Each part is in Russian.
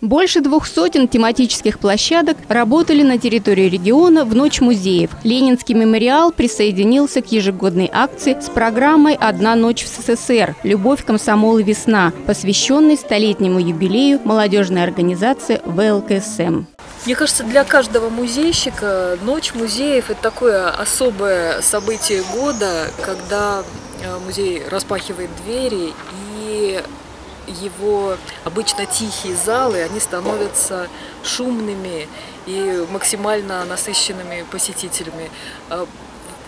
Больше двух сотен тематических площадок работали на территории региона в Ночь музеев. Ленинский мемориал присоединился к ежегодной акции с программой «Одна ночь в СССР. Любовь, комсомол и весна», посвященной столетнему юбилею молодежной организации ВЛКСМ. Мне кажется, для каждого музейщика Ночь музеев – это такое особое событие года, когда э, музей распахивает двери и его обычно тихие залы, они становятся шумными и максимально насыщенными посетителями. А,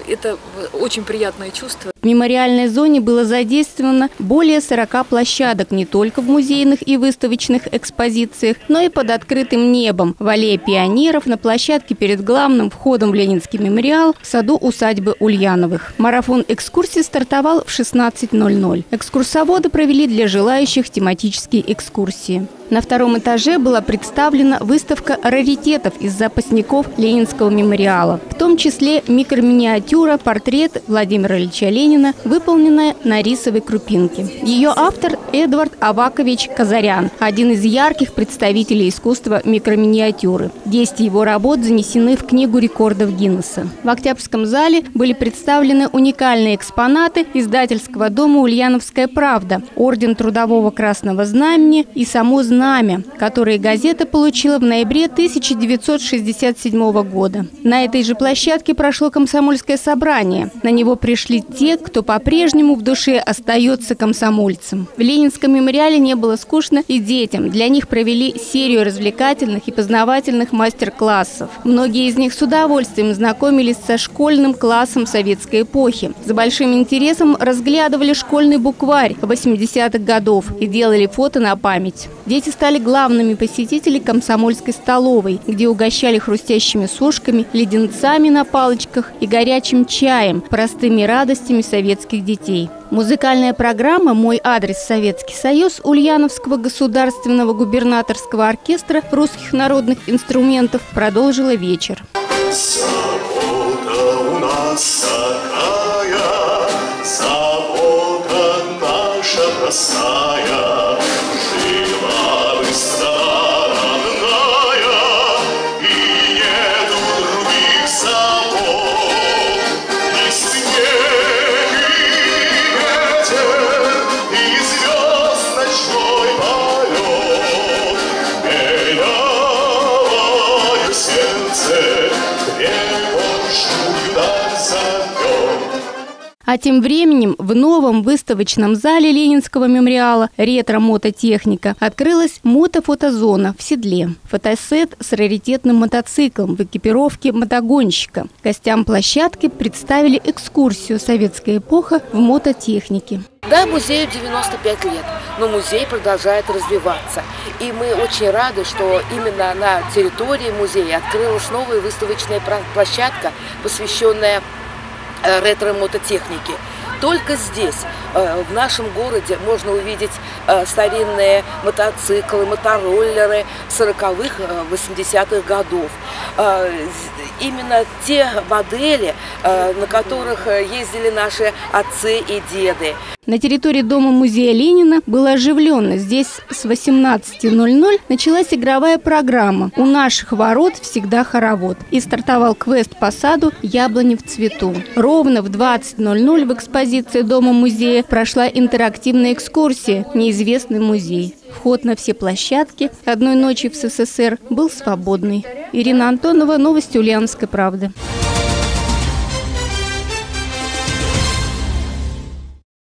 это очень приятное чувство. В мемориальной зоне было задействовано более 40 площадок не только в музейных и выставочных экспозициях, но и под открытым небом, в аллее пионеров, на площадке перед главным входом в Ленинский мемориал, в саду усадьбы Ульяновых. Марафон экскурсий стартовал в 16.00. Экскурсоводы провели для желающих тематические экскурсии. На втором этаже была представлена выставка раритетов из запасников Ленинского мемориала, в том числе микроминиатюра «Портрет Владимира Ильича Ленина», выполненная на рисовой крупинке. Ее автор Эдвард Авакович Казарян, один из ярких представителей искусства микроминиатюры. Десять его работ занесены в Книгу рекордов Гиннесса. В Октябрьском зале были представлены уникальные экспонаты издательского дома «Ульяновская правда», Орден Трудового Красного Знамени и само «Знамя», которые газета получила в ноябре 1967 года. На этой же площадке прошло комсомольское собрание. На него пришли те, кто по-прежнему в душе остается комсомольцем. В Ленинском мемориале не было скучно и детям. Для них провели серию развлекательных и познавательных мастер-классов. Многие из них с удовольствием знакомились со школьным классом советской эпохи. За большим интересом разглядывали школьный букварь 80-х годов и делали фото на память. Дети стали главными посетителями комсомольской столовой, где угощали хрустящими сушками, леденцами на палочках и горячим чаем, простыми радостями советских детей. Музыкальная программа «Мой адрес Советский Союз» Ульяновского государственного губернаторского оркестра русских народных инструментов продолжила вечер. Забота у нас такая, забота наша простая. А тем временем в новом выставочном зале Ленинского мемориала «Ретро-мототехника» открылась мотофотозона в седле. Фотосет с раритетным мотоциклом в экипировке мотогонщика. Гостям площадки представили экскурсию «Советская эпоха в мототехнике». Да, музею 95 лет, но музей продолжает развиваться. И мы очень рады, что именно на территории музея открылась новая выставочная площадка, посвященная ретро-мототехники. Только здесь, э, в нашем городе, можно увидеть э, старинные мотоциклы, мотороллеры 40-х, 80-х годов. Именно те модели, на которых ездили наши отцы и деды. На территории Дома-музея Ленина было оживленно. Здесь с 18.00 началась игровая программа «У наших ворот всегда хоровод». И стартовал квест по саду «Яблони в цвету». Ровно в 20.00 в экспозиции Дома-музея прошла интерактивная экскурсия «Неизвестный музей». Вход на все площадки одной ночи в СССР был свободный. Ирина Антонова, Новости Ульяновской правды.